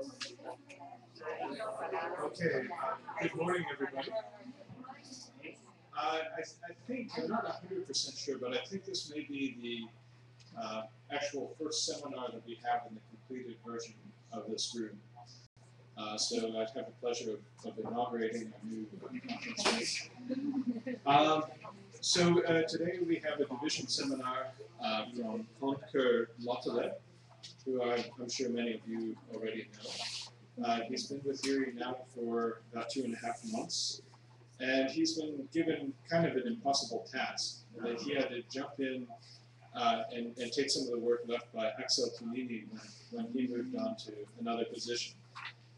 Okay, uh, good morning, everybody. Uh, I, I think, I'm not hundred percent sure, but I think this may be the, uh, actual first seminar that we have in the completed version of this room. Uh, so I have the pleasure of, of inaugurating a new conference space. Um, so, uh, today we have a division seminar, uh, from Khondoker Mottaleb, who I, I'm sure many of you already know. Uh, he's been with IRRI now for about two and a half months, and he's been given kind of an impossible task that he had to jump in uh, and, and take some of the work left by Axel Tonini when, when he moved on to another position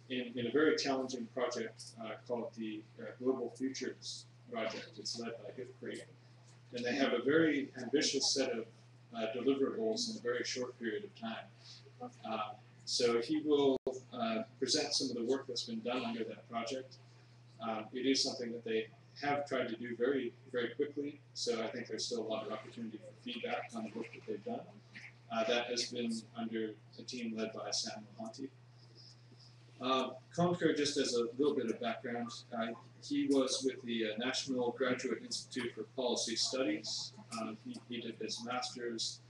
in, in a very challenging project uh, called the uh, Global Futures Project. It's led by IFPRI, and they have a very ambitious set of uh, deliverables in a very short period of time. Uh, so he will uh, present some of the work that's been done under that project. Um, it is something that they have tried to do very, very quickly, so I think there's still a lot of opportunity for feedback on the work that they've done. Uh, that has been under a team led by Sam Mohanty. Uh, Khondoker, just as a little bit of background, uh, he was with the uh, National Graduate Institute for Policy Studies. Uh, he, he did his master's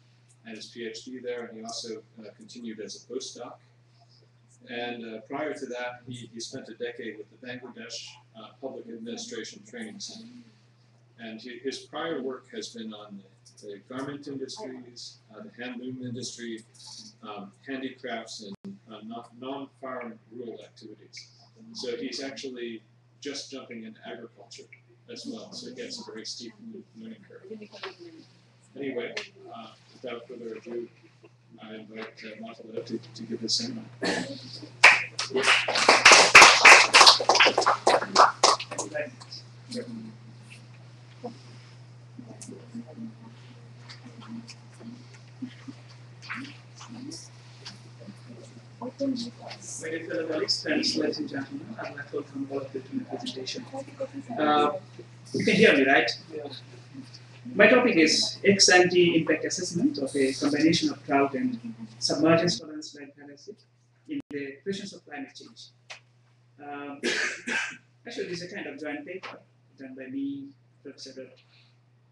and his PhD there, and he also uh, continued as a postdoc. And uh, prior to that, he, he spent a decade with the Bangladesh uh, Public Administration Training Center. And he, his prior work has been on the, the garment industries, uh, the handloom industry, um, handicrafts, and uh, non-farm rural activities. So he's actually just jumping into agriculture as well, so he gets a very steep learning curve. Anyway, uh, without further ado, I invite uh, to, to give his seminar. My dear fellow colleagues, friends, ladies and gentlemen, like to welcome all of you to my presentation. Uh, you can hear me, right? My topic is ex ante impact assessment of a combination of drought and submergence tolerance like fallacy in the presence of climate change. Um, actually, this is a kind of joint paper done by me, Professor Dutt,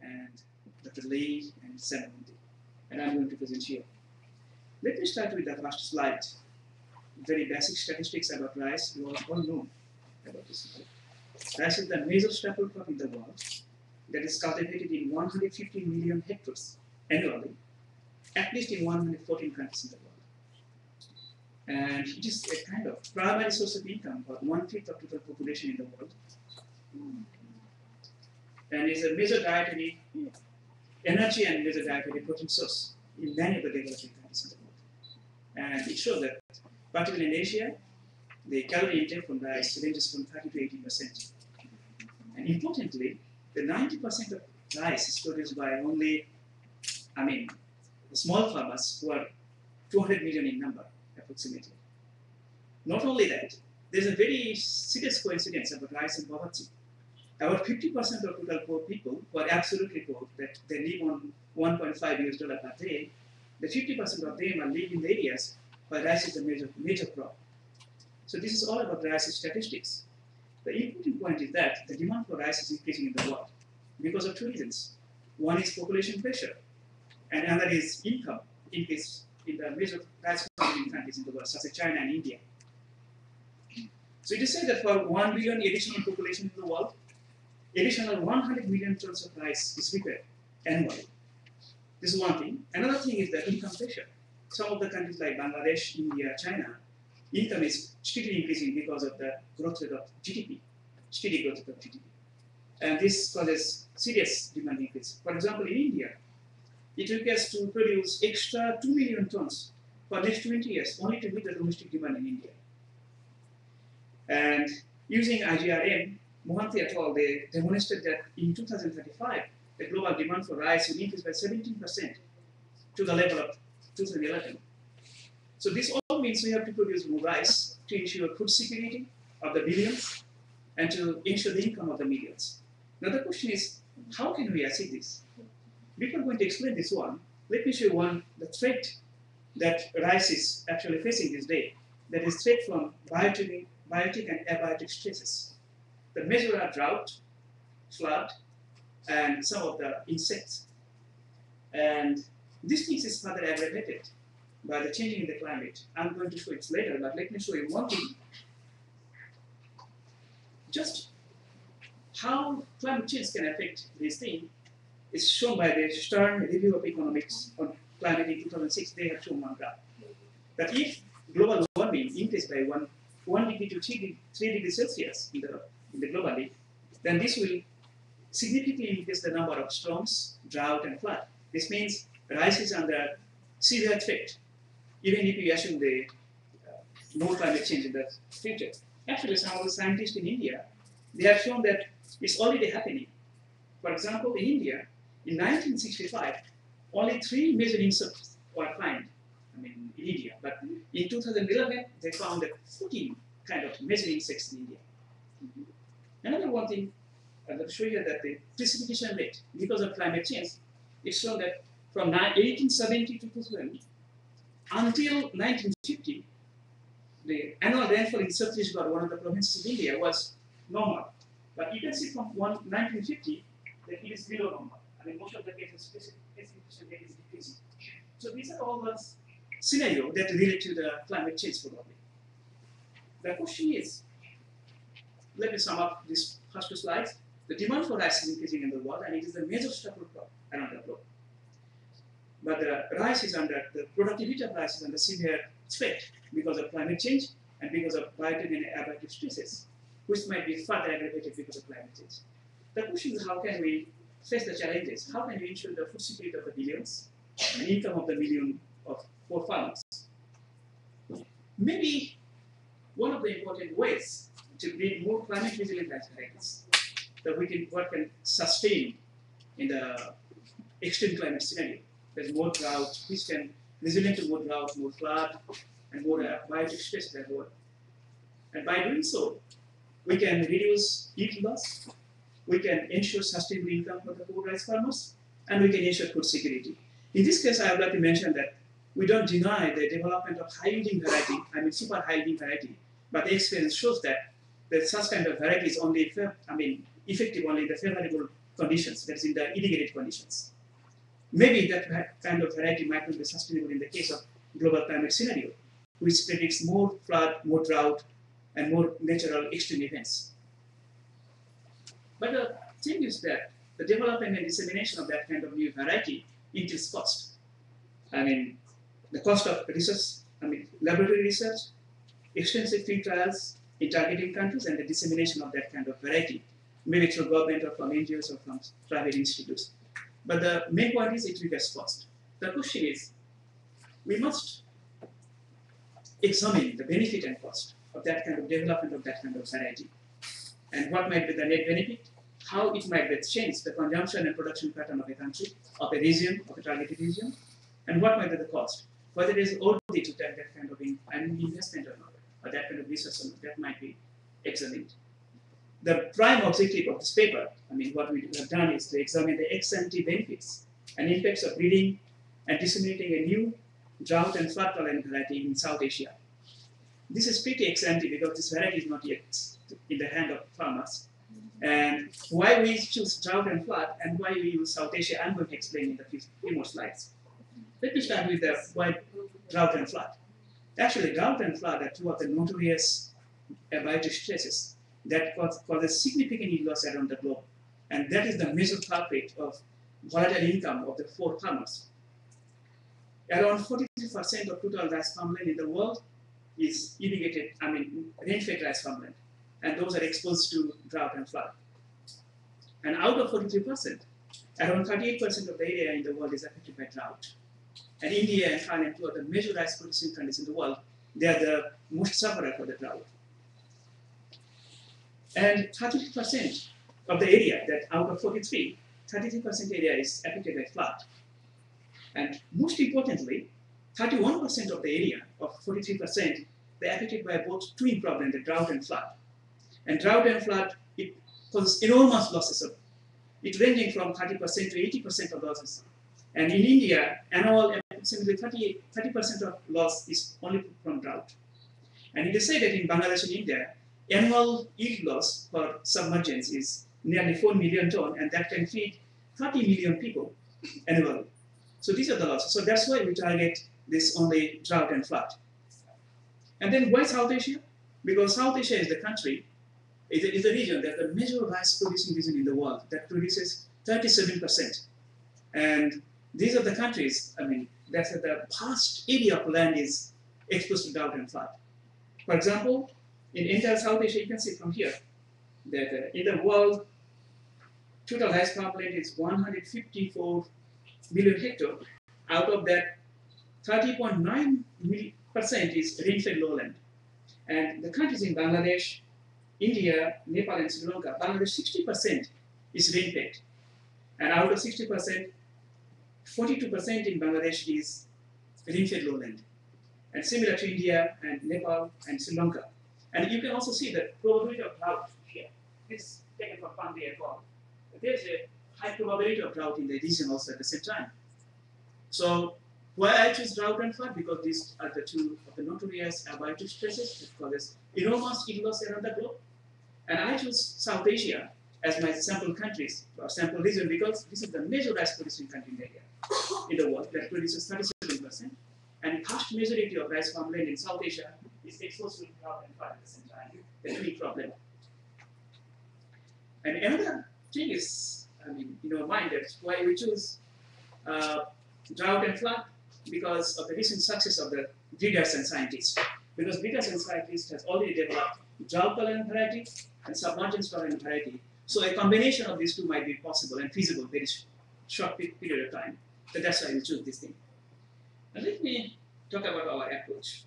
and Dr. Lee and Sam and I'm going to present here. Let me start with the first slide. Very basic statistics about rice. You all all know about this. Rice is the major staple crop in the world that is cultivated in 150 million hectares annually, at least in 114 countries in the world. And it is a kind of primary source of income for one fifth of total population in the world. And is a major dietary energy and major dietary protein source in many of the developing countries in the world. And it shows that, particularly in Asia, the calorie intake from rice ranges from 30 to 80 percent. And importantly, the 90% of rice is produced by only, I mean, small farmers who are 200 million in number, approximately. Not only that, there's a very serious coincidence about rice and poverty. About 50% of total poor people are absolutely poor, that they live on 1.5 US dollar per day, the 50% of them are living in areas rice is a major, major crop. So this is all about rice statistics. The important point is that the demand for rice is increasing in the world because of two reasons. One is population pressure, and another is income increase in the major rice consuming countries in the world, such as China and India. So it is said that for 1 billion additional population in the world, additional 100 million tons of rice is required annually. This is one thing. Another thing is the income pressure. Some of the countries like Bangladesh, India, China, income is steadily increasing because of the growth rate of GDP, steady growth rate of GDP. And this causes serious demand increase. For example, in India, it requires to produce extra 2 million tons for next 20 years only to meet the domestic demand in India. And using IGRM, Mohanty et al. they demonstrated that in 2035, the global demand for rice will increase by 17% to the level of 2011. So this all means we have to produce more rice to ensure food security of the billions and to ensure the income of the millions. Now the question is, how can we achieve this? Before going to explain this one, let me show you one the threat that rice is actually facing this day. That is threat from biotic, biotic and abiotic stresses. The major are drought, flood, and some of the insects. And this thing is further aggravated by the changing in the climate. I'm going to show it later, but let me show you one thing. Just how climate change can affect this thing is shown by the Stern Review of Economics on Climate in 2006. They have shown one graph. That if global warming increased by one, 1 degree to 3 degree, 3 degrees Celsius in the, in the globally, then this will significantly increase the number of storms, drought, and flood. This means rice is under severe threat, even if you assume the uh, no climate change in the future. Actually, some of the scientists in India, they have shown that it's already happening. For example, in India, in 1965, only three major insects were found. I mean, in India, but in 2011, they found that 14 kind of major insects in India. Another one thing to show you that the precipitation rate, because of climate change, it's shown that from 1870 to 2000 until 1950, the annual rainfall in Chhattisgarh, one of the provinces of India, was normal. But you can see from one, 1950 that it is below normal. I mean, most of the cases, precipitation is decreasing. So these are all the scenarios that relate to the climate change probably. The question is, let me sum up these first two slides. The demand for rice is increasing in the world and it is the major staple crop around the globe. But the rice is under, the productivity of rice is under severe threat because of climate change and because of biotic and abiotic stresses, which might be further aggravated because of climate change. The question is how can we face the challenges? How can we ensure the food security of the billions and income of the million of poor farmers? Maybe one of the important ways to build more climate resilient varieties that we can what can sustain in the extreme climate scenario. There's more drought, which can resilient to more drought, more flood, and more uh, stress as well. And by doing so, we can reduce heat loss, we can ensure sustainable income for the poor rice farmers, and we can ensure food security. In this case, I would like to mention that we don't deny the development of high yielding variety, I mean super high yielding variety, but the experience shows that that such kind of variety is only, I mean, effective only in the favorable conditions, that is in the irrigated conditions. Maybe that kind of variety might not be sustainable in the case of global climate scenario, which predicts more flood, more drought, and more natural extreme events. But the thing is that the development and dissemination of that kind of new variety entails cost. I mean, the cost of research, I mean, laboratory research, extensive field trials in targeting countries, and the dissemination of that kind of variety, maybe through government or from NGOs or from private institutes. But the main point is it requires cost. The question is, we must examine the benefit and cost of that kind of development of that kind of variety. And what might be the net benefit, how it might change the consumption and production pattern of a country, of a region, of a targeted region, and what might be the cost. Whether it is worthy to take that kind of investment or not, or that kind of not, that might be examined. The prime objective of this paper, I mean, what we have done is to examine the ex ante benefits and impacts of breeding and disseminating a new drought and flood tolerant variety in South Asia. This is pretty ex ante because this variety is not yet in the hand of farmers. And why we choose drought and flood and why we use South Asia, I'm going to explain in the few, few more slides. Let me start with the why drought and flood. Actually, drought and flood are two of the notorious uh, biotic stresses that cause, causes significant loss around the globe. And that is the major culprit of volatile income of the four farmers. Around 43% of total rice farmland in the world is irrigated, I mean, rain-fed rice farmland, and those are exposed to drought and flood. And out of 43%, around 38% of the area in the world is affected by drought. And India and Thailand, two are the major rice producing countries in the world, they are the most sufferer for the drought. And 33% of the area that out of 43, 33% area is affected by flood. And most importantly, 31% of the area of 43% they're affected by both twin problems, the drought and flood. And drought and flood, it causes enormous losses of it ranging from 30% to 80% of losses. And in India, annual approximately 30, 30% of loss is only from drought. And is said that in Bangladesh and India, annual yield loss for submergence is nearly 4 million ton, and that can feed 30 million people annually. So these are the losses. So that's why we target this only drought and flood. And then why South Asia? Because South Asia is the country, is a, is a region that's the major rice producing region in the world that produces 37%. And these are the countries, I mean, that's the vast area of land is exposed to drought and flood. For example, in entire South Asia, you can see from here that uh, in the world, total rice farmland is 154 million hectare. Out of that, 30.9 percent is rain-fed lowland. And the countries in Bangladesh, India, Nepal, and Sri Lanka, Bangladesh 60% is rain-fed. And out of 60%, 42% in Bangladesh is rain-fed lowland. And similar to India and Nepal and Sri Lanka. And you can also see that probability of drought here. This taken from Pandey et. There's a high probability of drought in the region also at the same time. So why I choose drought and flood? Because these are the two of the notorious abiotic stresses that causes enormous yield loss around the globe. And I choose South Asia as my sample countries or sample region because this is the major rice producing country in the area in the world that produces 37%. And vast majority of rice farmland in South Asia is exposed to drought and at the same time, the twin problem. And another thing is, I mean, in our mind, that's why we choose uh, drought and flood because of the recent success of the breeders and scientists. Because breeders and scientists has already developed drought tolerant variety and submergence tolerant variety. So a combination of these two might be possible and feasible very short period of time. So that's why we choose this thing. Now let me talk about our approach.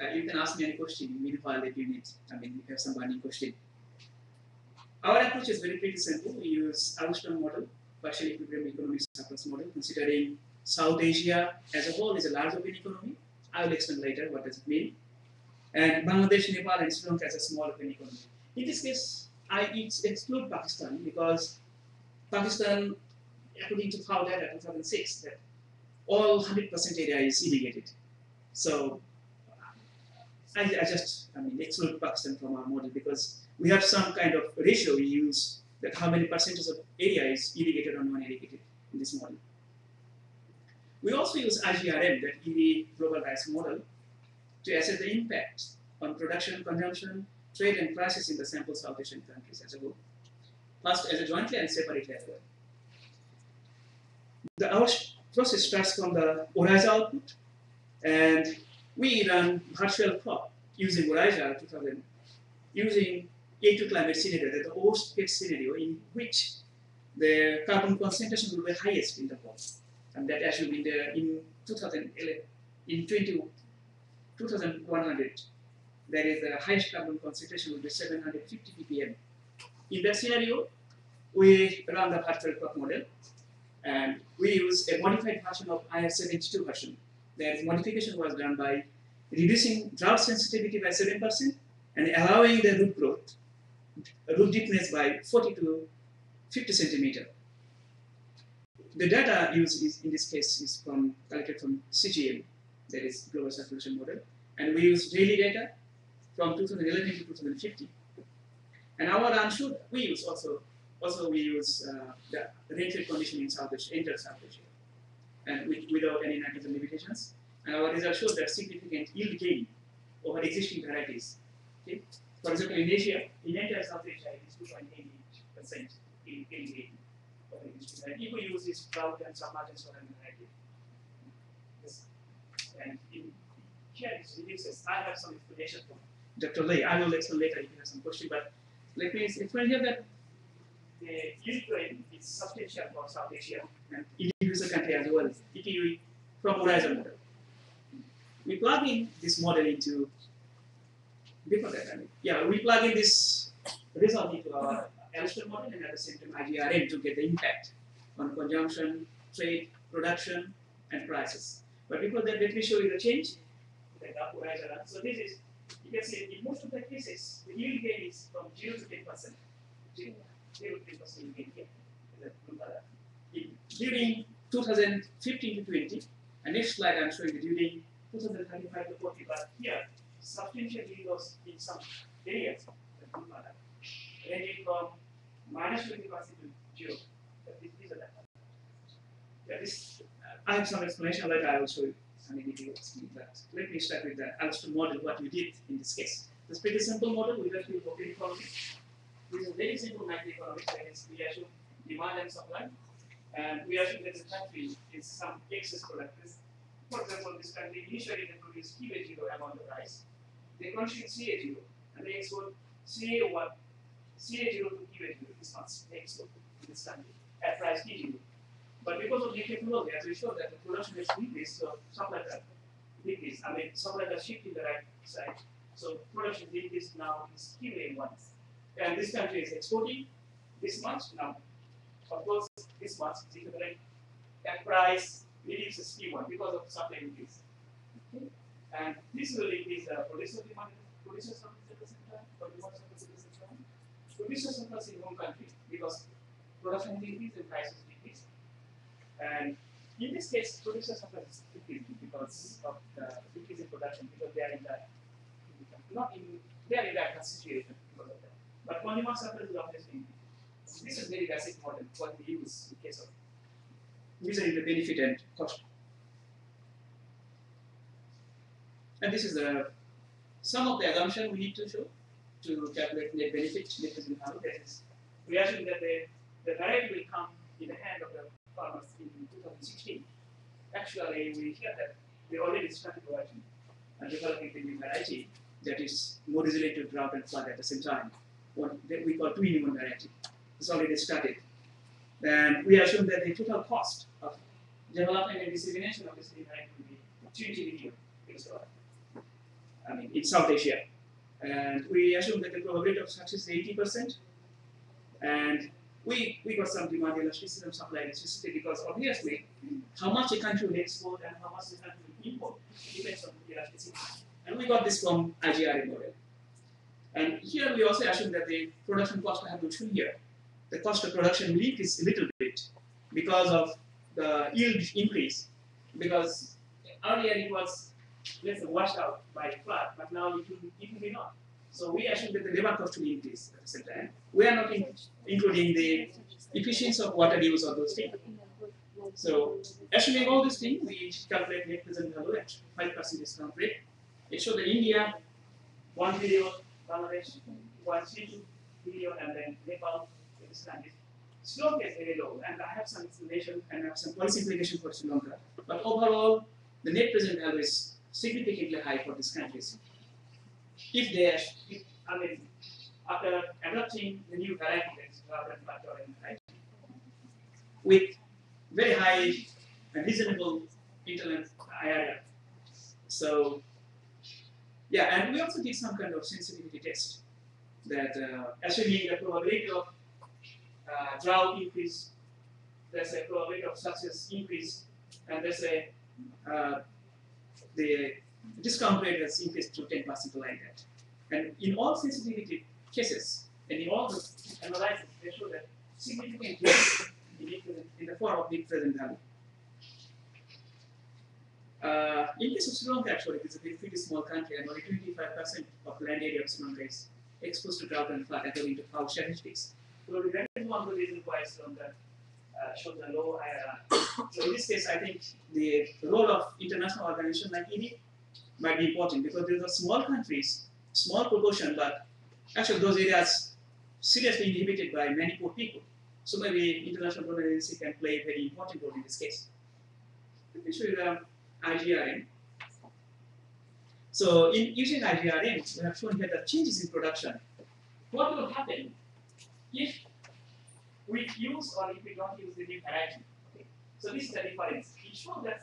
Uh, you can ask me any question meanwhile if you need, I mean, you have some burning question. Our approach is very pretty simple. We use Armstrong model, partial equilibrium economic surplus model, considering South Asia as a whole is a large open economy. I will explain later what does it mean. And Bangladesh, Nepal, and Sri Lanka as a small open economy. In this case, I exclude Pakistan because Pakistan, according to FAO data 2006, that all 100% area is irrigated. So I, I, just, I mean, exclude Pakistan from our model because we have some kind of ratio we use that how many percentage of area is irrigated or non-irrigated in this model. We also use IGRM, that IRRI global rice model, to assess the impact on production, consumption, trade, and prices in the sample South Asian countries as a whole, plus as a jointly and separately as well. The, our process starts from the ORYZA output, and we run virtual crop using ORYZA 2000, using A2 climate scenario, the worst case scenario in which the carbon concentration will be highest in the world and that actually in the in 2011 in 20, 2100 there is the highest carbon concentration will be 750 ppm. In that scenario, we run the virtual crop model and we use a modified version of IR72 version. That modification was done by reducing drought sensitivity by 7% and allowing the root growth, root deepness by 40 to 50 centimeter the data used is, in this case is from collected from CGM, that is Global Circulation Model, and we use daily data from 2011 to 2050. And our unsure we use also also we use uh, the rainfall condition in South Asia, inter South Asia, and with, without any nitrogen limitations. And our results show that significant yield gain over existing varieties. Okay? For example, in Asia, in entire South Asia, it is 2.8 percent in gain. And people use this drought and submergence for an idea. And in, here it reduces. I have some explanation from Dr. Lay. I will explain later if you have some question, but let me explain here that the Ukraine is substantial for South Asia and individual country as well, as ETU from ORYZA model. We plug in this model into before that, I mean, yeah, we plug in this result into our Alston model and at the same time IGRM to get the impact on consumption, trade, production, and prices. But before that, let me show you the change. So this is, you can see in most of the cases, the yield gain is from 0 to 10 percent. 0 0 to 10 percent gain here. During 2015 to 20, and next slide I'm showing you during 2035 to 40, but here substantial was in some areas, ranging from minus 20 percent to 0. But this- these yeah, this, uh, I have some explanation later, I will show you in that. Let me start with the Alston model, what we did in this case. It's pretty simple model, we just use open economy. This is very simple macroeconomics, that is, we assume demand and supply. And we assume that the country is some excess product. For example, this country initially they produce zero amount of rice. They consume CA zero, and they export CA one, CA zero to Kiwa zero, this much they export in this country at price K zero. But because of the technology, as we showed that the production has decreased, so supply has decreased. I mean, supply has shifted the right side. So production decreased now is Kiwa one. And this country is exporting this much now. Of course, this is equivalent at price reduces P1 because of supply increase. Okay? And this will increase the producer demand, producer surplus at the same time, demand surplus at the same time. Producer surplus in home country because production increase and prices decrease. And in this case, producer surplus is decreasing because of the decrease in production because they are in the not in they are in that situation because of that. But consumer surplus is obviously increasing. This is very basic model what we use in case of measuring the benefit and cost. And this is the some of the assumption we need to show to calculate net benefit, net present value. That is, we assume that the, the variety will come in the hand of the farmers in 2016. Actually, we hear that they already started working and developing the new variety that is more resilient to drought and flood at the same time. What we call two-in-one variety. It's already started. And we assume that the total cost of development and dissemination of this new will be 20 billion US dollar. I mean, in South Asia. And we assume that the probability of success is 80%. And we, we got some demand elasticity and supply elasticity because obviously how much a country will export and how much a country will import depends on the elasticity. And we got this from IGRM model. And here we also assume that the production cost will have to two year. The cost of production will increase a little bit because of the yield increase. Because earlier it was let's say washed out by flood, but now it will, it will be not. So we assume that the labor cost will increase at the same time. We are not in, including the efficiency of water use or those things. So assuming all these things, we calculate net present value at five percent discount rate. It shows that India one billion, Bangladesh one two billion, and then Nepal landed. Sri Lanka is very low, and I have some explanation and I have some policy implication for Sri Lanka. But overall, the net present value is significantly high for these countries. If they, are, if, I mean, after adopting the new factorial variety, with very high and reasonable internet IRR. So, yeah, and we also did some kind of sensitivity test that uh, assuming the probability of uh, drought increase, there's a probability of success increase, and there's a uh, the discount rate has increased to 10% like that. And in all sensitivity cases, and in all the analysis, they show that significant in, the form of net present value. Uh, in case of Sri Lanka, actually, it's a very pretty small country, and only 25% of land area of Sri Lanka is exposed to drought and flood according to FAO statistics. So that is one of the reasons why Sri Lanka uh, shows a low IRR. so in this case, I think the role of international organizations like IRRI might be important because these are small countries, small proportion, but actually those areas seriously inhibited by many poor people. So maybe international agency can play a very important role in this case. Let me show you the IGRM. So in using IGRM, we have shown here the changes in production. What will happen if we use or if we don't use the new variety? Okay. So this is the difference. It shows that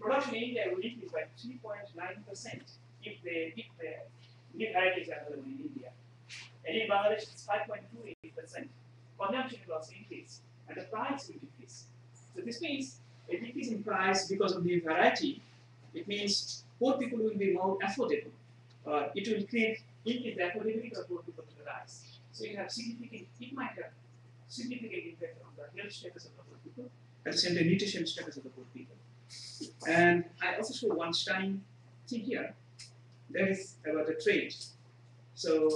production in India will increase by 3.9% if the if the new varieties are available in India. And in Bangladesh, it's 5.28%. Consumption will also increase, and the price will decrease. So this means a decrease in price because of the variety. It means poor people will be more affordable. Uh, it will create increase the affordability of poor people to the rice. So it have significant, it might have significant impact on the health status of the poor people, at the same time nutrition status of the poor people. And I also show one stunning thing here. That is about the trade. So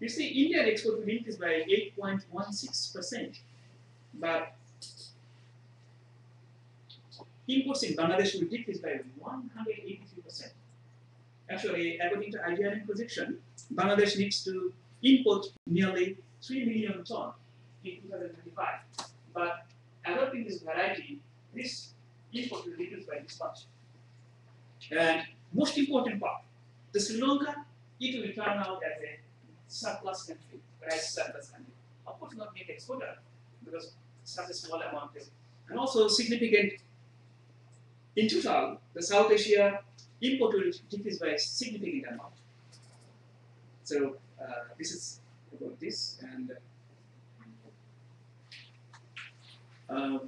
you see Indian export will increase by 8.16%, but imports in Bangladesh will decrease by 183%. Actually, according to IGRM projection, Bangladesh needs to import nearly 3 million ton in 2025. But adopting this variety, this import will reduce by this much. And most important part, the Sri Lanka, it will turn out as a surplus country, rice surplus country. Of course, not net exporter because such a small amount is, and also significant. In total, the South Asia import will decrease by a significant amount. So this is about this, and uh,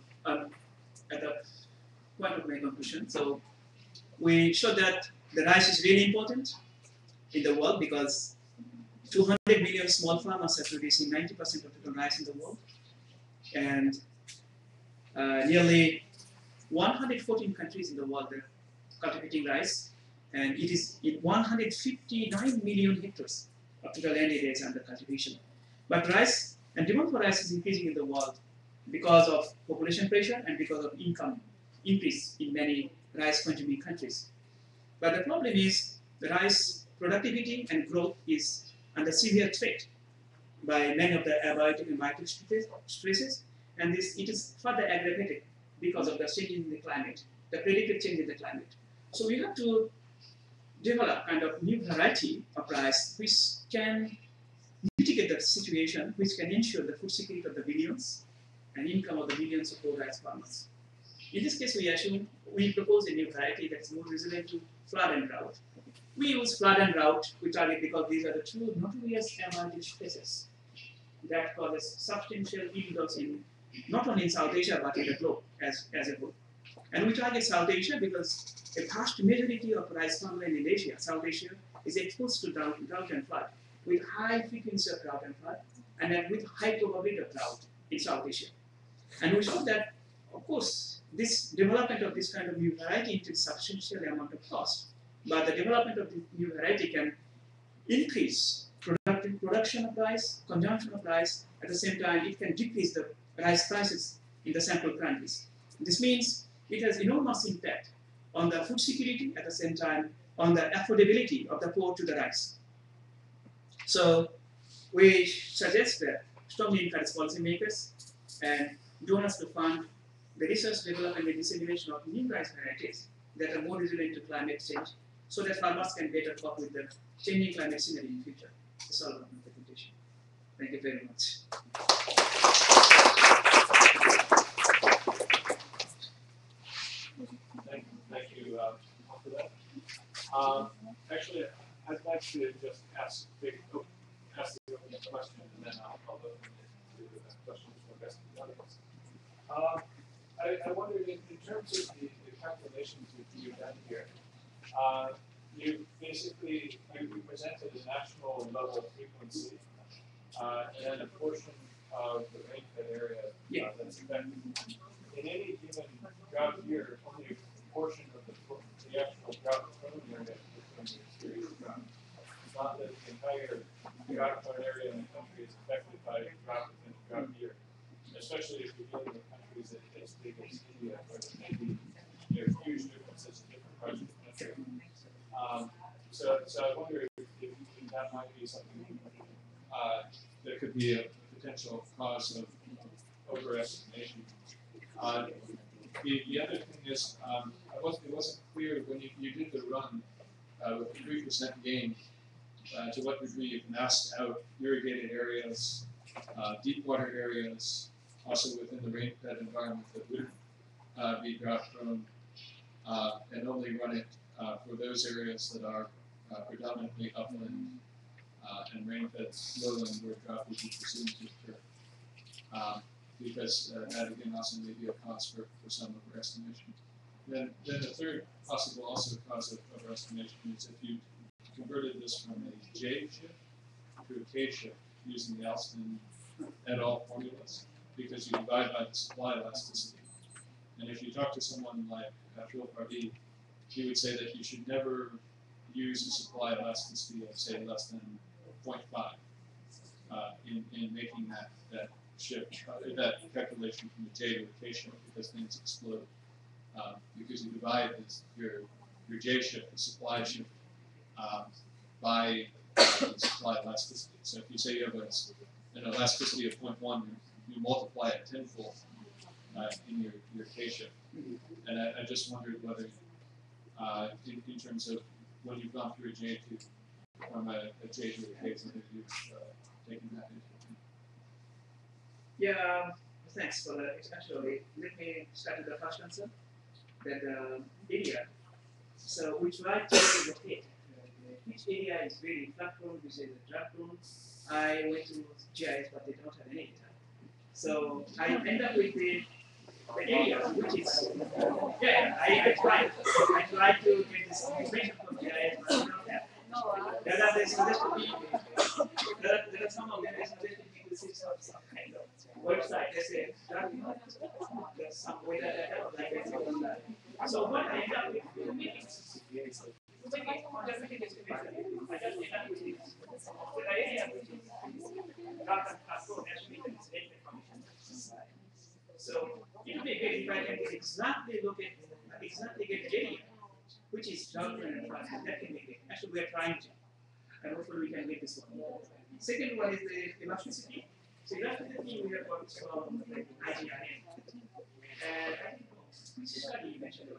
at the point of my conclusion, so we showed that the rice is really important in the world because 200 million small farmers are producing 90% of total rice in the world, and uh, nearly 114 countries in the world are cultivating rice, and it is in 159 million hectares Uh, of total land area is under cultivation. But rice and demand for rice is increasing in the world because of population pressure and because of income increase in many rice consuming countries. But the problem is the rice productivity and growth is under severe threat by many of the abiotic and biotic stresses, and this it is further aggravated because of the change in the climate, the predicted change in the climate. So we have to develop kind of new variety of rice which can mitigate the situation, which can ensure the food security of the billions and income of the millions of poor rice farmers. In this case, we assume we propose a new variety that's more resilient to flood and drought. We use flood and drought, we target because these are the two notorious abiotic stresses that causes substantial yield in not only in South Asia but in the globe as, as a whole. And we target South Asia because a vast majority of rice farmland in Asia, South Asia, is exposed to drought, drought and flood, with high frequency of drought and flood, and then with high probability of drought in South Asia. And we saw that, of course, this development of this kind of new variety entails substantial amount of cost, but the development of the new variety can increase productive production of rice, consumption of rice, at the same time it can decrease the rice prices in the sample countries. This means it has enormous impact on the food security at the same time on the affordability of the poor to the rice. So we suggest that strongly encourage policymakers and donors to fund the research, development, and dissemination of new rice varieties that are more resilient to climate change so that farmers can better cope with the changing climate scenario in the future. That's all about my presentation. Thank you very much. Thank, thank you uh, for that. Um, actually, I'd like to just ask big, oh, ask the opening question, and then I'll, I'll open it to uh, questions from the rest of the audience. Um, I, I wondered, in, in terms of the, the calculations that you've done here, uh, you basically you, you presented a national level frequency, uh, and then a portion of the rainfed area uh, Yeah. that's affected. In any given drought year, only a portion of the, the actual drought prone area It's not that the entire prone area in the country is affected by drought within a drought year. Especially if you're dealing with countries that as big as India, where there may be you know, huge differences in different parts of the country. Um, so, so I wonder if, if that might be something uh, that could be a potential cause of overestimation. Uh, the, the other thing is, um, wasn't, it wasn't clear when you, you did the run uh, with three percent gain, uh, to what degree you masked out irrigated areas, uh, deep water areas, also within the rain-fed environment that would uh, be drought prone, uh, and only run it uh, for those areas that are uh, predominantly upland and rain-fed lowland where drought would be presumed to occur. Um, because that again also may be a cause for, for some overestimation. Then, then the third possible also cause of overestimation is if you converted this from a J shift to a K shift using the Alston et al. formulas, because you divide by the supply elasticity. And if you talk to someone like uh, Phil Pardey, he would say that you should never use a supply elasticity of say less than 0.5 uh, in, in making that, that shift, uh, that calculation from the J to the K shift because things explode. Uh, because you divide this, your, your J shift, the supply shift, um, by uh, the supply elasticity. So if you say you have a, an elasticity of 0.1, you, you multiply it tenfold uh, in your, your K shift. And I, I just wondered whether, uh, in, in terms of when you've gone through a J to, from a, a J to a K, whether you've uh, taken that into account. Yeah, um, thanks for that. Actually, let me start with the first answer. That um, area. So we try to locate which area is really prone, which is drought prone. I went to GIS, but they don't have any data. So I end up with the, the area which is yeah. I, I tried. I tried to get this information from GIS, but I don't have. There are people. There are, there are some of them that suggested people see some, some kind of website, there's some way that I have. So what I end up with, meetings. It, data commission. So, it would be great if I can exactly look at, exactly get area, which is dark and that can be actually, we are trying to. And hopefully we can get this one. Second one is the elasticity. So study you mentioned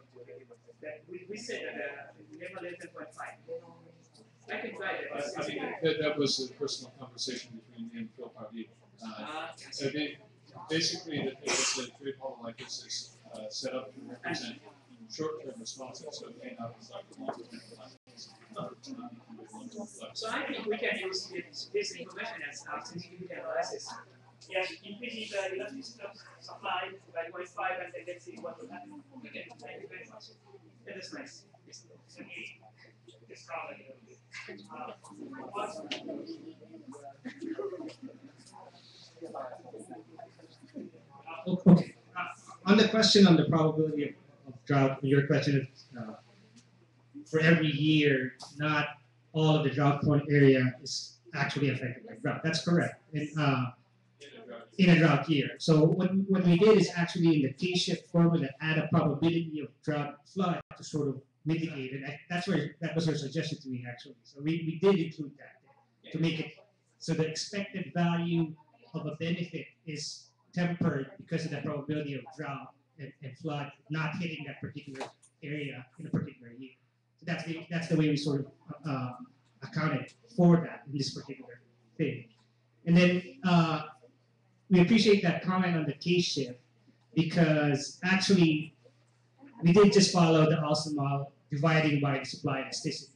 that we, we said that uh, never less than 0.5. I can try that. I, I mean, that, that was a personal conversation between me and Phil Pardey. Uh, Ah, I mean, basically, the, the, the trade model like this is uh, set up to represent short-term responses, so it may not reflect the long-term responses. So I think we can use this, this information as our sensitivity analysis. Yeah, increasing the elasticity of supply by 0.5 and then let's see what will happen. Can, thank you very much. Yeah, that's nice. It's, it's okay. It's Okay, Uh, on the question on the probability of, of drought, your question is, uh, for every year, not all of the drought prone area is actually affected by drought, that's correct, uh, in a drought year. So what, what we did is actually in the K-shift formula, add a probability of drought flood to sort of mitigate it, that's where, that was her suggestion to me actually, so we, we did include that to make it, so the expected value of a benefit is tempered because of the probability of drought and, and flood not hitting that particular area in a particular year. So that's the, that's the way we sort of, uh, accounted for that in this particular thing. And then, uh, we appreciate that comment on the K shift because actually, we did just follow the Alston model dividing by the supply elasticity.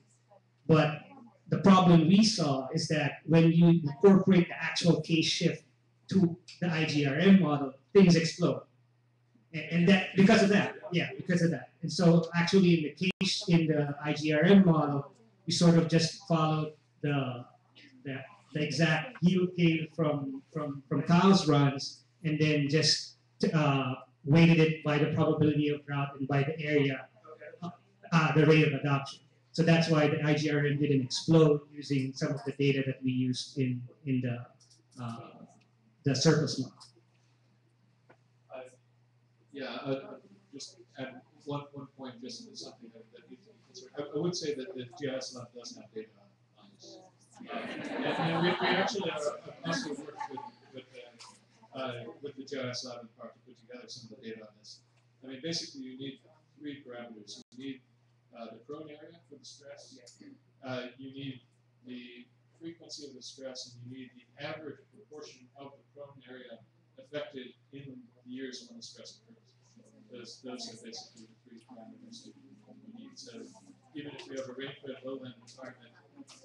But the problem we saw is that when you incorporate the actual K shift to the IGRM model, things explode. And, that because of that, yeah, because of that. And so actually in the case in the IGRM model, we sort of just followed the the, the exact yield gain from from from Kyle's runs and then just uh, weighted it by the probability of drought and by the area, uh, the rate of adoption. So that's why the IGRM didn't explode using some of the data that we used in in the uh, the surface model. Yeah, I just add one, one point, just something that, that needs. I, I would say that the GIS lab does have data on, this. Uh, and, and we, we actually are, also worked with, with, uh, uh, with the GIS lab in part to put together some of the data on this. I mean, basically, you need three parameters. You need, uh, the prone area for the stress. Uh, you need the frequency of the stress, and you need the average proportion of the prone area affected in the years when the stress occurs. Those, those are basically the three parameters that we need. So even if we have a rain-fed lowland environment,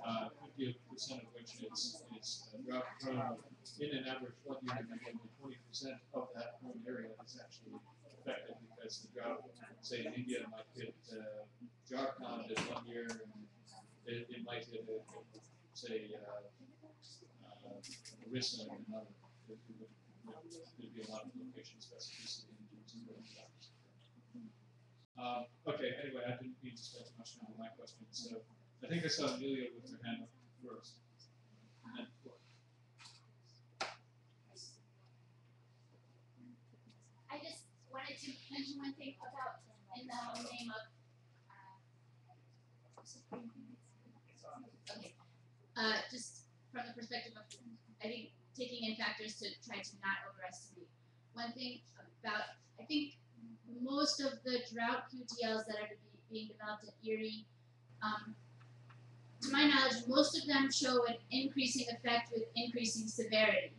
uh, fifty percent of which is, is uh, drought prone. In an average flood year, twenty percent of that prone area is actually affected because the drought, say in India, might hit, uh, Jharkhand in one year, and it, it might hit, uh, say, uh, uh, in another. There would- be a lot of location specificity in terms of is. Um, okay, anyway, I didn't mean to spend too much time on my question, so I think I saw Amelia with her hand up first. And then. I just wanted to mention one thing about in the name of uh, okay. Uh, just from the perspective of I think taking in factors to try to not overestimate. One thing about I think most of the drought QTLs that are being developed at IRRI, um, to my knowledge, most of them show an increasing effect with increasing severity.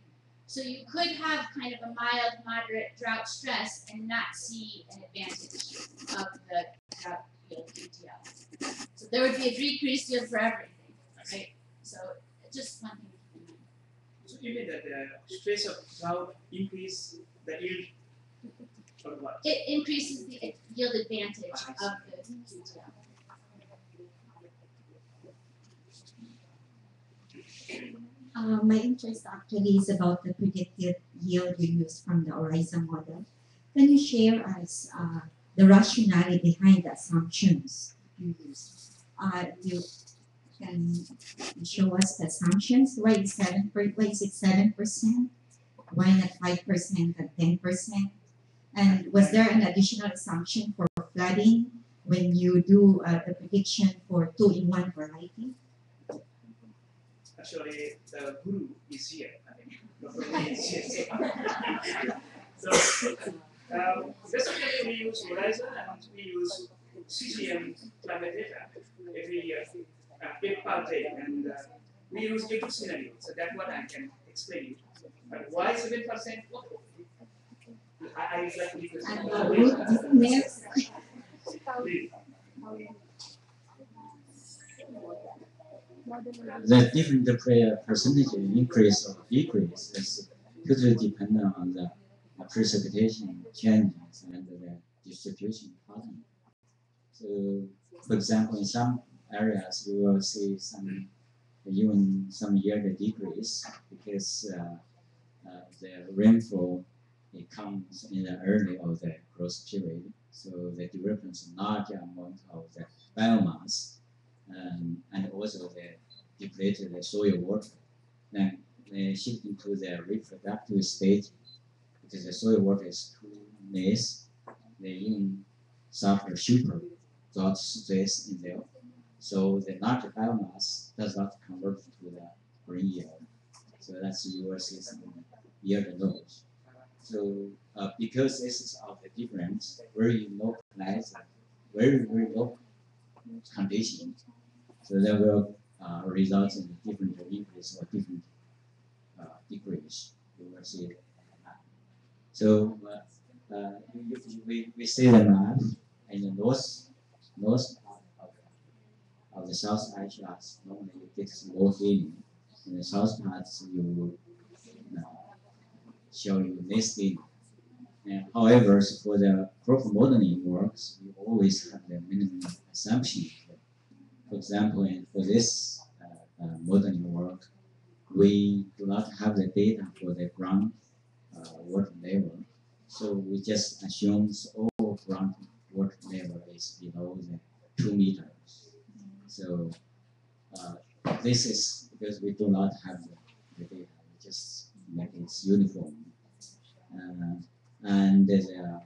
So you could have kind of a mild, moderate drought stress and not see an advantage of the drought yield QTL. So there would be a decreased yield for everything, right? So just one thing. So you mean that the stress of drought increase the yield or what? It increases the yield advantage of the QTL. Uh, my interest actually is about the predicted yield we use from the ORYZA model. Can you share us uh, the rationale behind the assumptions you use? Uh, you can show us the assumptions. Why is seven? Why is it seven percent? Why not five percent and ten percent? And was there an additional assumption for flooding when you do uh, the prediction for two-in-one variety? Actually, the guru is here. I mean, is here. so, um, basically, we use ORYZA and we use CCM climate data every year, uh, big part day, and uh, we use different scenarios. So that's what I can explain. But why 7% the different pre- percentage increase or decrease is totally dependent on the precipitation changes and the distribution pattern. So, for example, in some areas you will see some even some year the decrease because uh, uh, the rainfall it comes in the early of the growth period, so the develops large amount of the biomass um, and also the depleted the soil water. Then they shift into the reproductive stage because the soil water is too less. They even suffer super drought stress in there. So the large biomass does not convert to the green yield. So that's your system yield loss. So uh, because this is of the difference, very localized, very very low condition, so that will uh, result in different increase or different uh, decrease. You will see. So uh, uh, we, we see the map in the north north part of, of the South Asia. Normally it gets low healing. In the south parts you will show you less healing. And however, for the crop modeling works, we always have the minimum assumption for example, in, for this uh, uh, modeling work, we do not have the data for the ground uh, water level. So we just assume all ground water level is below the 2 meters. So uh, this is because we do not have the, the data, we just make it uniform. Uh, and the,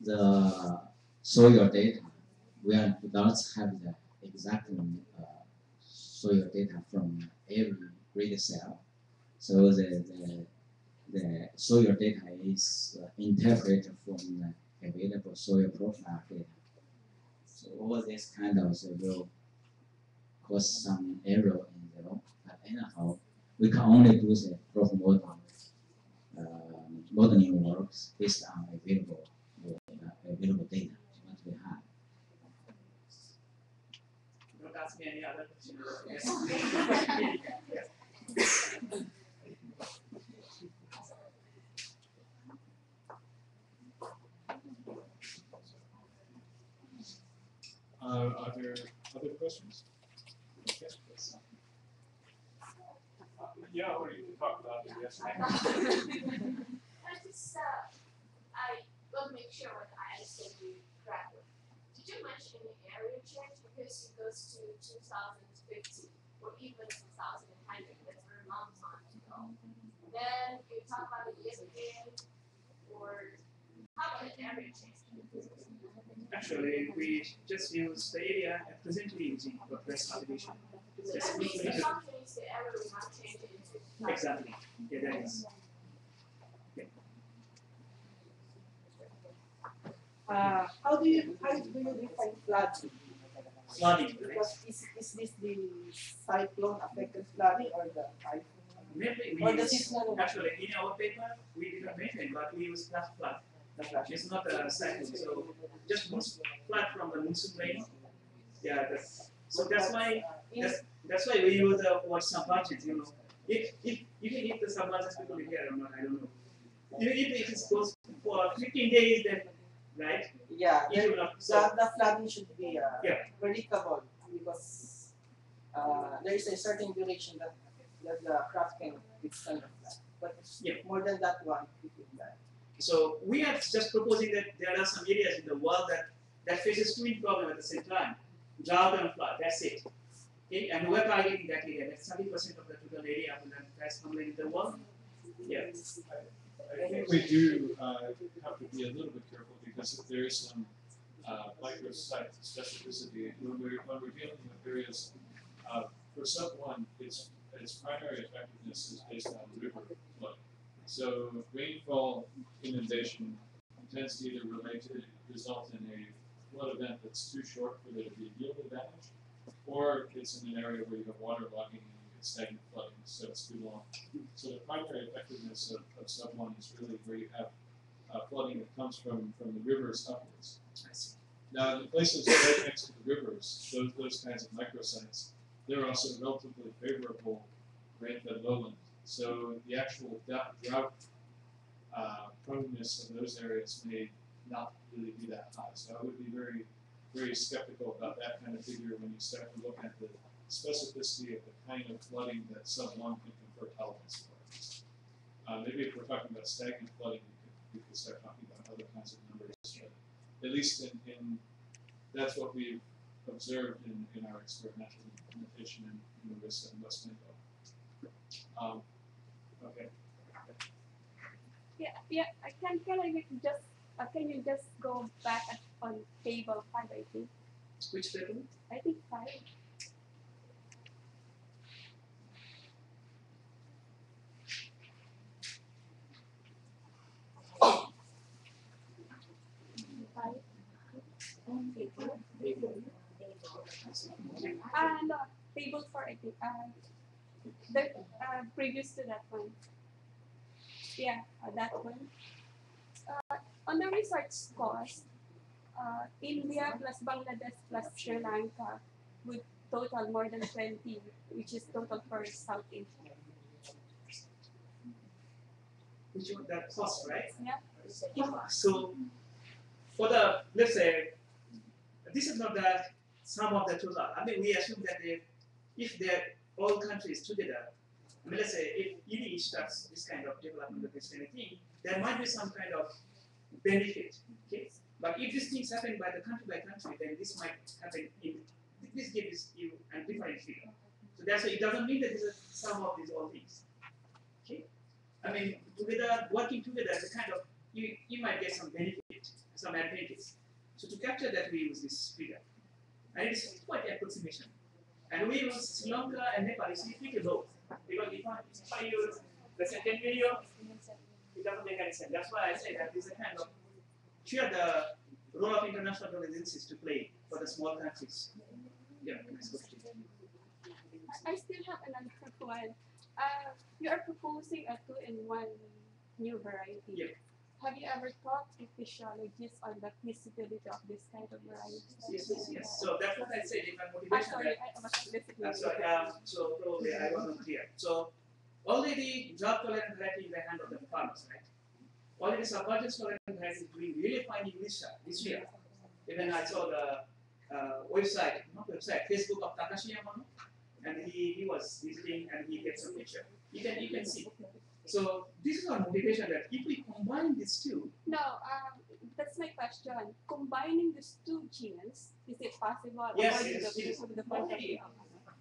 the soil data do not have the exact uh, soil data from every grid cell. So the, the, the soil data is uh, interpreted from the available soil profile data. So all this kind of will cause some error in there. But anyhow, we can only do the crop model uh, modeling works based on available uh, available data what we have. Don't ask me any Yes. Uh, are there other questions? Okay, let's- Yeah, or you can talk about it, yes. I just, uh, I want to make sure that I understand you correctly. Did you mention the area change because it goes to two thousand fifty or even two thousand one hundred, that's a very long time ago. Then you talk about the years again, or how about the area change? Actually, we just use the area presently using for press cultivation. So that means the is the area will not change Exactly. Yeah, that is. Uh, how do you, how do you define flooding? Flooding, right? Because is, is this the cyclone affected flooding or the typhoon? Maybe we the use, actually, in our paper, we didn't mention, but we use flash flood. The. It's not a cyclone, so just flood from the monsoon rain. Yeah, that's, so that's why, in- that's why we use the word submergence, you know. If, if, even if the submergence people hear or not, I don't know. Even if it goes for fifteen days, then, right, Yeah, then not, the, so, the flooding should be, uh, Yeah. predictable because, uh, there is a certain duration that, that the crop can withstand. But Yeah. more than that one, it will die. so we are just proposing that there are some areas in the world that, that faces twin problem at the same time, drought and flood, that's it. Okay, and we're targeting that area, that's thirty percent of the total area of the that's in the world. Yeah, I think we do, uh, have to be a little bit careful because there is some, uh, microsite specificity, when we're, when we're dealing with areas, uh, for sub one, its, its primary effectiveness is based on river flow. So rainfall inundation tends to either relate to, result in a flood event that's too short for there to be yield advantage, or it's in an area where you have water logging and you get stagnant flooding, so it's too long. So the primary effectiveness of, of sub one is really where you have uh, flooding that comes from, from the rivers upwards. I see. Now, in the places right next to the rivers, those, those kinds of microsites, they're also relatively favorable rain-fed lowland. So the actual drought, drought uh, proneness of those areas may not really be that high. So I would be very, very skeptical about that kind of figure when you start to look at the specificity of the kind of flooding that sub one can confer elements for. Uh, maybe if we're talking about stagnant flooding, we could, could start talking about other kinds of numbers. But at least in, in that's what we've observed in, in our experimental implementation in, in Orissa and West Bengal. Um, okay. Yeah, yeah, I can, can I just, uh, can you just go back on table five, I think, Which paper? I think five. Five. Uh, no, table four, I think, uh, the, uh, previous to that one. Yeah, uh, that one. Uh, on the research cost, uh, India plus Bangladesh plus Sri Lanka would total more than 20, which is total for South Asia. Which one, that cost, right? Yeah. So, for the, let's say, this is not the sum of the total. I mean, we assume that if, if they're all countries together, I mean, let's say if each starts this kind of development of this kind of thing, there might be some kind of benefit, okay? But if these things happen by the country by country, then this might happen in, this gives you a different figure. So that's why it doesn't mean that this is sum of these all things, okay? I mean, together, working together as a kind of, you, you might get some benefit, some advantage. So to capture that, we use this figure. And it's quite an approximation. And we use Sri Lanka and Nepal, it's pretty low. Because if I, if I use the second video, it doesn't make any sense. That's why I say that this is a kind of, here the role of international agencies to play for the small countries. Yeah, question. I still have another one. Uh, you are proposing a two in one new variety. Yeah. have you ever taught to physiologists on the feasibility of this kind of variety? Yes, yes, yes. So that's what I said in my I'm motivation. sorry, I was listening. I'm sorry, um, so probably I wasn't clear. So already drought tolerant variety in the hand of the farmers, right? Already submergence tolerant variety is doing really fine in this year, this year. Even I saw the uh, website, not website, Facebook of Takashi Yamano, and he, he was visiting and he gets a picture. You can you can see. So this is our motivation that if we combine these two, No, um, that's my question. Combining these two genes, is it possible? Yes, yes, the, yes. the view?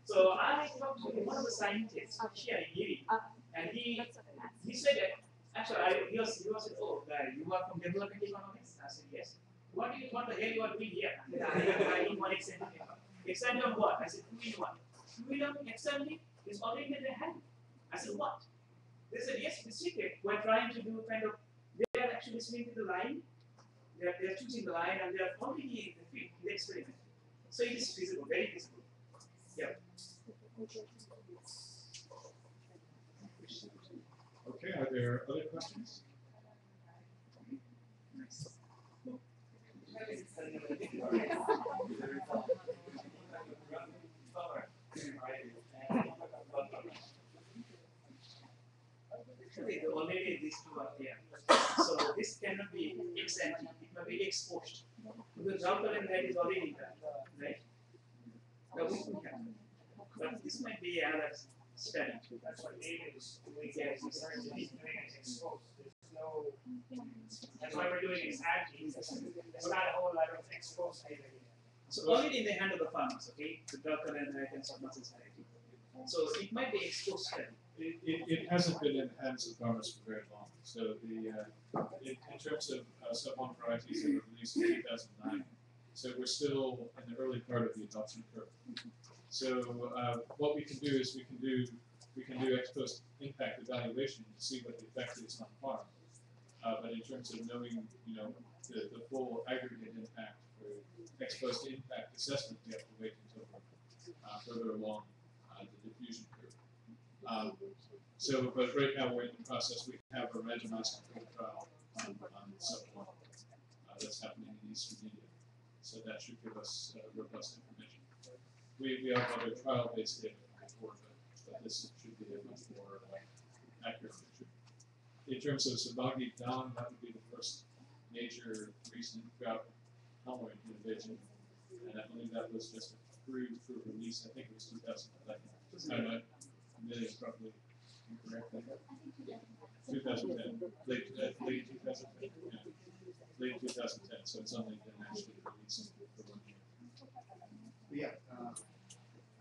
so I talked to one of the scientists here in IRRI, Uh, and he That's what I'm asking. He said that, actually, I, he was, he was said, oh, you are from development economics? I said, yes. What do you, what the hell you are doing here? I said, I, one example paper. Of what? I said, two in one. Two in one is already in their hand. I said, what? They said, yes, it's secret. We're trying to do kind of, they are actually swimming the line. They are, they are choosing the line and they are already in the field, in the experiment. So it is feasible, very feasible. Okay, are there other questions? Actually, already these two are there. So this cannot be ex it must be ex post. Because router and that is already there, right? Have. But this might be another That's what David is doing, he's ex post, no, that's why we're doing it actually, there's not a whole lot of ex post data here. So already in the hand of the farmers, okay, the router and and submerged society. So it might be ex post study. It, it, it hasn't been in the hands of farmers for very long. So the, uh, in, in terms of uh, sub one varieties that were released in two thousand nine, so we're still in the early part of the adoption curve. So, uh, what we can do is we can do, we can do ex post impact evaluation to see what the effect is on farm. Uh, but in terms of knowing, you know, the, the full aggregate impact for ex post impact assessment, we have to wait until uh, further along, uh, the diffusion curve. Um, so, but right now we're in the process, we have a randomized controlled trial on, on one, uh, that's happening in eastern India. So that should give us uh, robust information. We, we have other trial-based data before, but, but this should be a much more uh, accurate picture. In terms of Sahbhagi Dhan, that would be the first major recent drought tolerant innovation. And I believe that was just approved for release, I think it was two thousand eleven. I'm not, Amelia is probably incorrect. Two thousand ten, late, uh, late two thousand ten, yeah. Late two thousand ten, so it's only been actually released for one year. Yeah, uh,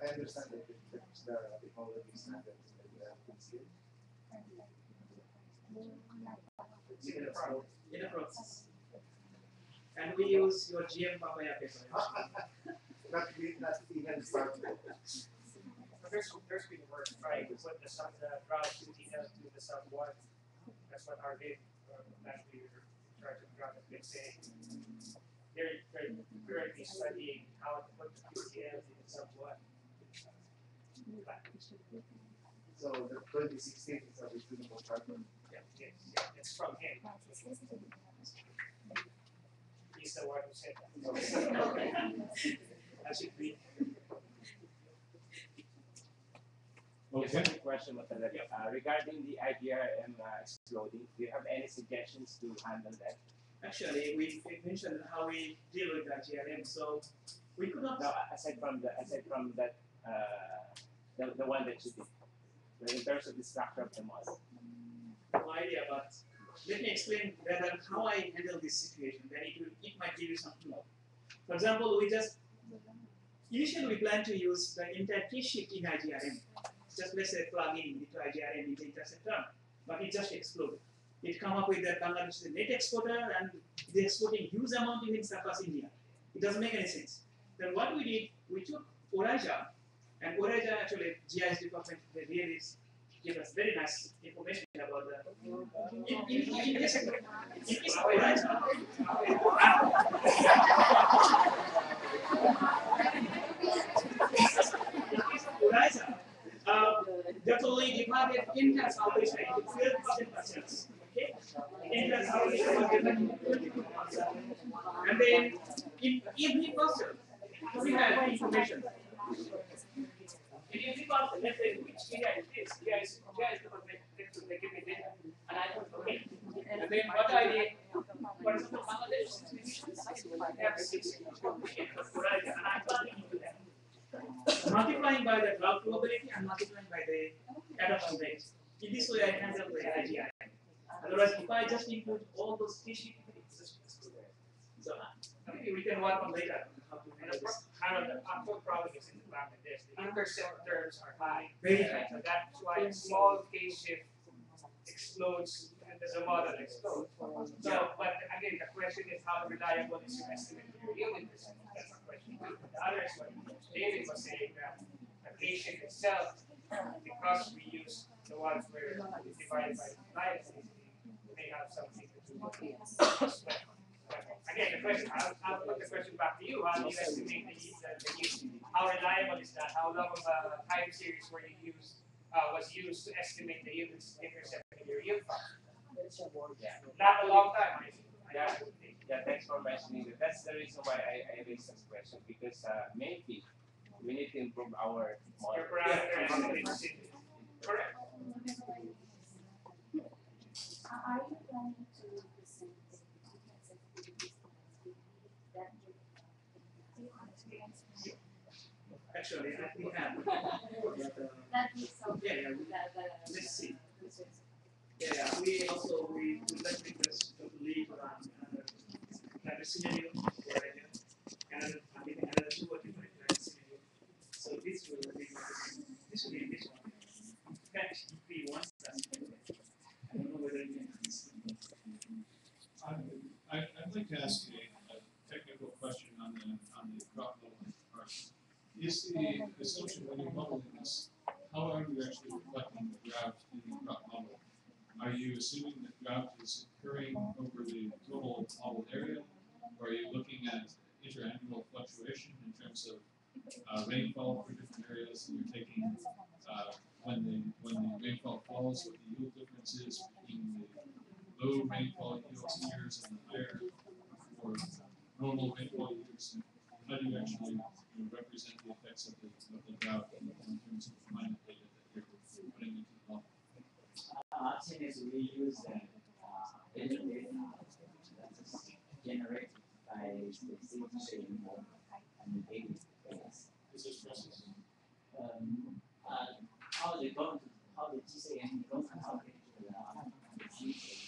I understand that it's the technology standards that we have. In the pro- in the process. And we use your GM papaya paper. We not even started. There's, there's been work trying to put the sub, the drought to the, to the sub one, that's what our bid, uh, that we trying to drought the big saying. They're, they're currently studying how to put the PCMs in the sub one. So the twenty sixteen is a reasonable target. Yeah, yes, yeah, it's from him. He's the one who said that. That should be. Just a quick question, Mottaleb. Uh, regarding the IGRM uh, exploding, do you have any suggestions to handle that? Actually, we mentioned how we deal with the GRM, so we could not. No, aside from the aside from that, uh, the, the one that you did, in terms of the structure of the model. no idea, but let me explain rather how I handle this situation, then it will, it might give you something more. For example, we just, initially we plan to use the entire key shift in IGRM. Just let's say plug in into IGRM in the intercept term, but it just exploded. It come up with that Bangladesh is a net exporter and they're exporting huge amount even surpass India. It doesn't make any sense. Then what we did, we took Oraja, and Oraja actually GIS department, they really give us very nice information about the in in in this in this. In case Oraja, uh, that twelve percent And then, in every parcel, we have information. In every parcel, let's say which area it is, here is, here is the permit, to me data, and I put, okay. And then what I did, for example, Bangladesh have six, and I'm planning into that. Multiplying by the drought probability and multiplying by the adoption rate. In this way, I handle the IGI. Otherwise, if I just include all those species, it's just. So, uh, maybe we can work on later how to handle this. kind of the upward problem is in Bangladesh, the intercept terms are high. Very high. So that's why small phase shift explodes and the model explodes. So, but again, the question is how reliable is your estimate for your yield percent? That's the question. The other is what David was saying that the patient itself, because we use the ones where it's divided by the bias, may have something to do with it. But- but Again, the question, I'll, I'll put the question back to you, how do you estimate the, the, the yield? How reliable is that? How long of a time series were you used, uh, was used to estimate the yield intercept in your yield function? Yeah. Not a long time, I. Yeah, yeah, thanks for mentioning that. That's the reason why I, I raised this question, because, uh, maybe we need to improve our model. Your parameters and it's, correct. Are you planning to you Actually, I think we have. But, something Yeah, yeah, we- that, let's see. Yeah, yeah, we also, we would like to leave on um, another, another scenario, I have another, I another two or different kind scenario. So this will be, this will be this one. Can if we want, that's, I don't know whether you can. I, I- I'd like to ask a, a technical question on the, on the crop modeling part. Is the assumption when you're modeling this, how are you actually reflecting the drought in the crop model? Are you assuming that drought is occurring over the total model area? Or are you looking at interannual fluctuation in terms of, uh, rainfall for different areas? And you're taking, uh, when the, when the rainfall falls, what the yield difference is between the low rainfall years and the higher or normal rainfall years? And How do you actually, you know, represent the effects of the, of the drought in, in terms of climate data that you're putting into the model? Uh, thing is we use uh, uh, data data that's generated by the city and the base. Is this process? Um, uh, how they going to, how the GCM going to calculate the, uh, the future,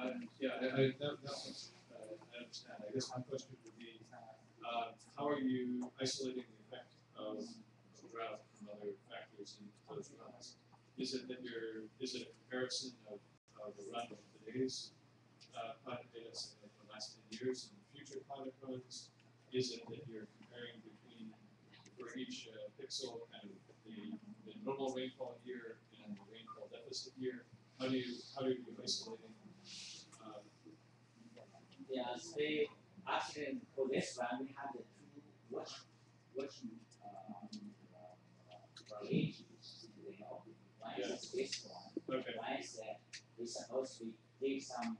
Uh, yeah, I, I, that, that uh, I understand. I guess my question would be, uh, how are you isolating the effect of drought from other factors in those runs? Is it that you're, is it a comparison of, the run of today's, uh, climate data, say the last ten years and future climate runs? Is it that you're comparing between, for each uh, pixel, kind of the, the normal rainfall year and the rainfall deficit year? How do you, how do you isolating Yeah, they actually for this one, we have the two watch, watching, um, uh, variations, you know. One is this one, Okay. one is that we supposed to give some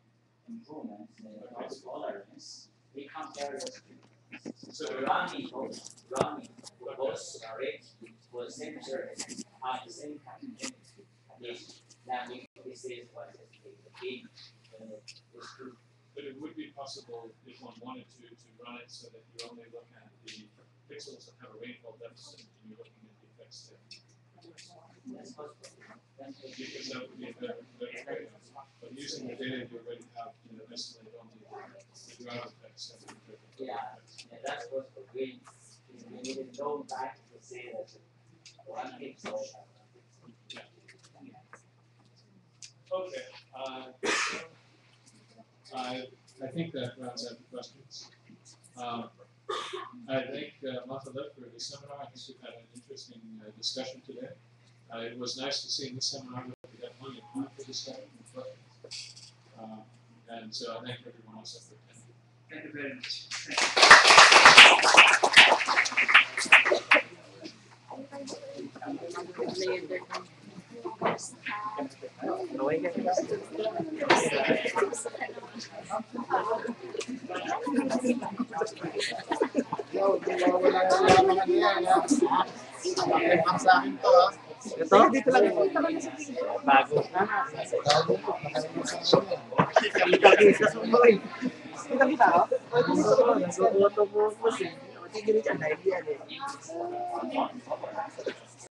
improvements in the cross tolerance. We compare those two. So running, both- running, both variations for the same surface are the same condition. Then if this is what is the big, uh. But it would be possible if one wanted to, to run it so that you only look at the pixels that have a rainfall deficit and you're looking at the effects there. That's possible. Then we- Because that would be a better, better way of, but using the data you already have, you know, estimate only the, the drought effects and the Yeah. Yeah, that's what we, we needed no time to say that one pixel. Okay, uh, I, I think that rounds out the questions. Um, I thank uh, Mottaleb for the seminar, I think we've had an interesting uh, discussion today. Uh, it was nice to see in this seminar that we had plenty of time for discussion and questions. Um, and so I thank everyone else for attending. Thank you very much. Thank you. Yo, wala na lang mga niyan. Ang sa akin to, ha? Ito? Dito lang ito. Bago. Bago. Nakalimutan sa sumoy. Kita kita ako? Pwede sa sumoy. Sumoto mo mo siya. Tigil siya dahil yan eh.